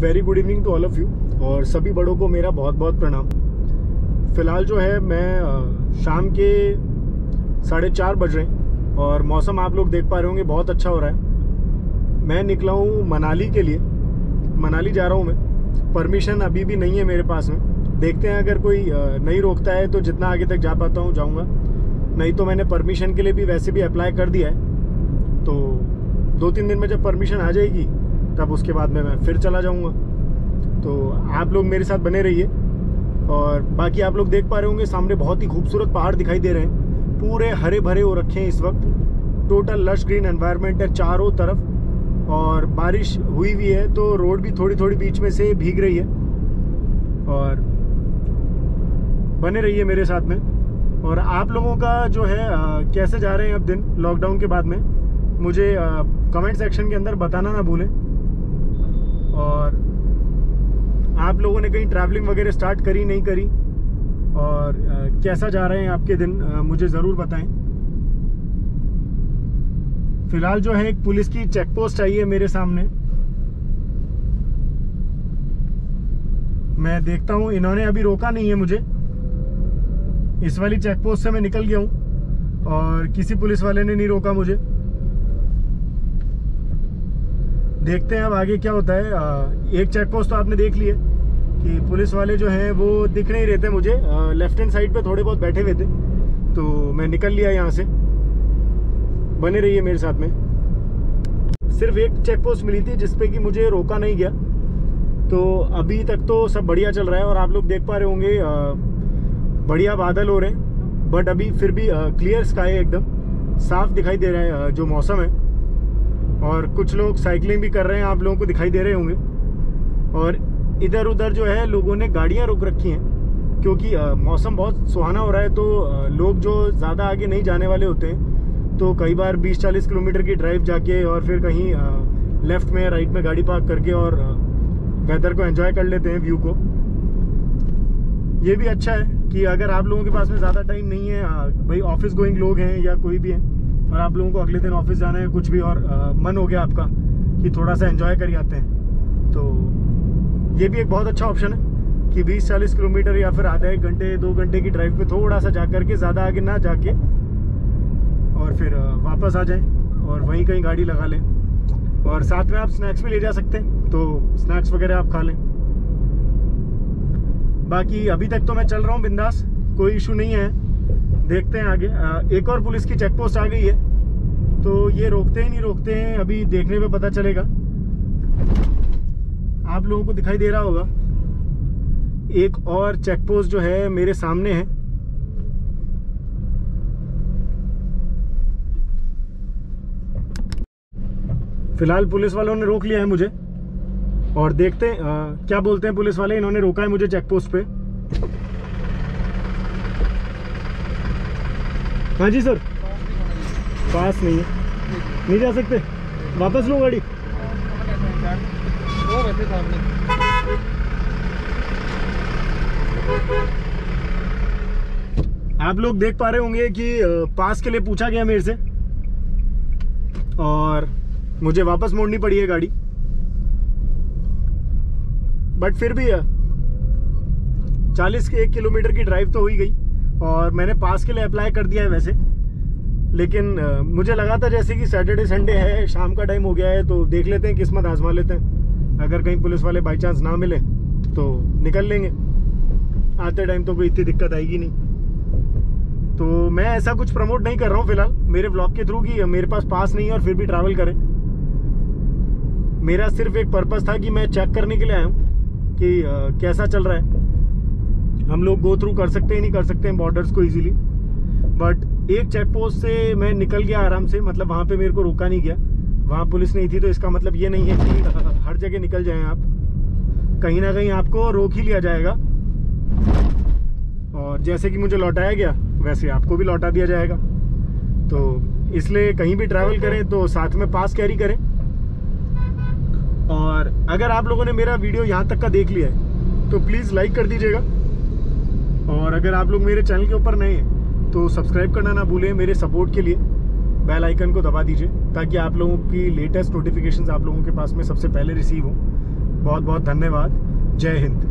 Very good evening to all of you और सभी बड़ों को मेरा बहुत बहुत प्रणाम। फ़िलहाल जो है, मैं शाम के साढ़े चार बज रहे हैं, और मौसम आप लोग देख पा रहे होंगे, बहुत अच्छा हो रहा है। मैं निकला हूँ मनाली के लिए। मनाली जा रहा हूँ मैं। परमिशन अभी भी नहीं है मेरे पास में। देखते हैं अगर कोई नहीं रोकता है तो जितना आगे तक जा पाता हूँ, जाऊँगा। नहीं तो मैंने परमिशन के लिए भी वैसे भी अप्लाई कर दिया है। तो दो तीन दिन में जब परमिशन आ जाएगी तब उसके बाद में मैं फिर चला जाऊँगा। तो आप लोग मेरे साथ बने रहिए। और बाकी आप लोग देख पा रहे होंगे सामने बहुत ही खूबसूरत पहाड़ दिखाई दे रहे हैं। पूरे हरे भरे हो रखे हैं इस वक्त। टोटल लश ग्रीन एनवायरनमेंट है चारों तरफ़। और बारिश हुई हुई है तो रोड भी थोड़ी थोड़ी बीच में से भीग रही है। और बने रहिए मेरे साथ में। और आप लोगों का जो है आ, कैसे जा रहे हैं अब दिन लॉकडाउन के बाद में मुझे कमेंट सेक्शन के अंदर बताना ना भूलें। और आप लोगों ने कहीं ट्रैवलिंग वगैरह स्टार्ट करी, नहीं करी? और कैसा जा रहे हैं आपके दिन? मुझे ज़रूर बताएँ। फ़िलहाल जो है, एक पुलिस की चेक पोस्ट आई है मेरे सामने। मैं देखता हूँ, इन्होंने अभी रोका नहीं है मुझे। इस वाली चेक पोस्ट से मैं निकल गया हूँ, और किसी पुलिस वाले ने नहीं रोका मुझे। देखते हैं अब आगे क्या होता है। आ, एक चेक पोस्ट तो आपने देख लिया कि पुलिस वाले जो हैं वो दिख नहीं रहते मुझे। लेफ़्ट हैंड साइड पे थोड़े बहुत बैठे हुए थे। तो मैं निकल लिया यहाँ से। बने रहिए मेरे साथ में। सिर्फ़ एक चेक पोस्ट मिली थी जिसपे कि मुझे रोका नहीं गया। तो अभी तक तो सब बढ़िया चल रहा है और आप लोग देख पा रहे होंगे बढ़िया बादल हो रहे हैं। बट अभी फिर भी क्लियर स्काई एकदम। साफ़ दिखाई दे रहा है जो मौसम है। और कुछ लोग साइकिलिंग भी कर रहे हैं, आप लोगों को दिखाई दे रहे होंगे। और इधर उधर जो है, लोगों ने गाड़ियाँ रोक रखी हैं, क्योंकि मौसम बहुत सुहाना हो रहा है तो लोग जो ज़्यादा आगे नहीं जाने वाले होते हैं तो कई बार 20-40 किलोमीटर की ड्राइव जाके और फिर कहीं लेफ़्ट में राइट में गाड़ी पार्क करके और वेदर को एंजॉय कर लेते हैं व्यू को। ये भी अच्छा है कि अगर आप लोगों के पास में ज़्यादा टाइम नहीं है भाई ऑफ़िस गोइंग लोग हैं या कोई भी हैं और आप लोगों को अगले दिन ऑफ़िस जाना है कुछ भी और आ, मन हो गया आपका कि थोड़ा सा एंजॉय कर आते हैं। तो ये भी एक बहुत अच्छा ऑप्शन है कि 20-40 किलोमीटर या फिर आधा एक घंटे दो घंटे की ड्राइव पे थोड़ा सा जा करके ज़्यादा आगे ना जाके और फिर वापस आ जाएँ और वहीं कहीं गाड़ी लगा लें। और साथ में आप स्नैक्स भी ले जा सकते हैं तो स्नैक्स वगैरह आप खा लें। बाकी अभी तक तो मैं चल रहा हूँ बिंदास कोई इशू नहीं है। देखते हैं आगे। एक और पुलिस की चेक पोस्ट आ गई है। तो ये रोकते ही नहीं रोकते हैं अभी देखने में पता चलेगा। आप लोगों को दिखाई दे रहा होगा। एक और चेक पोस्ट जो है मेरे सामने है। फ़िलहाल पुलिस वालों ने रोक लिया है मुझे। और देखते हैं आ, क्या बोलते हैं पुलिस वाले? इन्होंने रोका है मुझे चेक पोस्ट पे। हाँ जी, सर। पास नहीं है। नहीं जा सकते। वापस लो गाड़ी। आप लोग देख पा रहे होंगे कि पास के लिए पूछा गया मेरे से। और मुझे वापस मोड़नी पड़ी है गाड़ी। बट फिर भी चालीस के एक किलोमीटर की ड्राइव तो हो ही गई। और मैंने पास के लिए अप्लाई कर दिया है वैसे। लेकिन मुझे लगा था जैसे कि सैटरडे संडे है, शाम का टाइम हो गया है तो देख लेते हैं, किस्मत आजमा लेते हैं। अगर कहीं पुलिस वाले बाई चांस ना मिले तो निकल लेंगे। आते टाइम तो कोई इतनी दिक्कत आएगी नहीं। तो मैं ऐसा कुछ प्रमोट नहीं कर रहा हूँ फ़िलहाल। मेरे ब्लॉग के थ्रू कि मेरे पास पास नहीं है और फिर भी ट्रैवल करें। मेरा सिर्फ़ एक पर्पज़ था कि मैं चेक करने के लिए आया हूँ कि कैसा चल रहा है। हम लोग गो थ्रू कर सकते हैं नहीं कर सकते हैं बॉर्डर्स को इजीली बट एक चेक पोस्ट से मैं निकल गया आराम से मतलब वहाँ पे मेरे को रोका नहीं गया। वहाँ पुलिस नहीं थी तो इसका मतलब ये नहीं है कि हर जगह निकल जाएँ आप। कहीं ना कहीं आपको रोक ही लिया जाएगा। और जैसे कि मुझे लौटाया गया वैसे आपको भी लौटा दिया जाएगा। तो इसलिए कहीं भी ट्रैवल करें तो साथ में पास कैरी करें। और अगर आप लोगों ने मेरा वीडियो यहाँ तक का देख लिया है तो प्लीज़ लाइक कर दीजिएगा। और अगर आप लोग मेरे चैनल के ऊपर नए हैं तो सब्सक्राइब करना ना भूलें, मेरे सपोर्ट के लिए बेल आइकन को दबा दीजिए, ताकि आप लोगों की लेटेस्ट नोटिफिकेशंस आप लोगों के पास में सबसे पहले रिसीव हो। बहुत बहुत धन्यवाद। जय हिंद।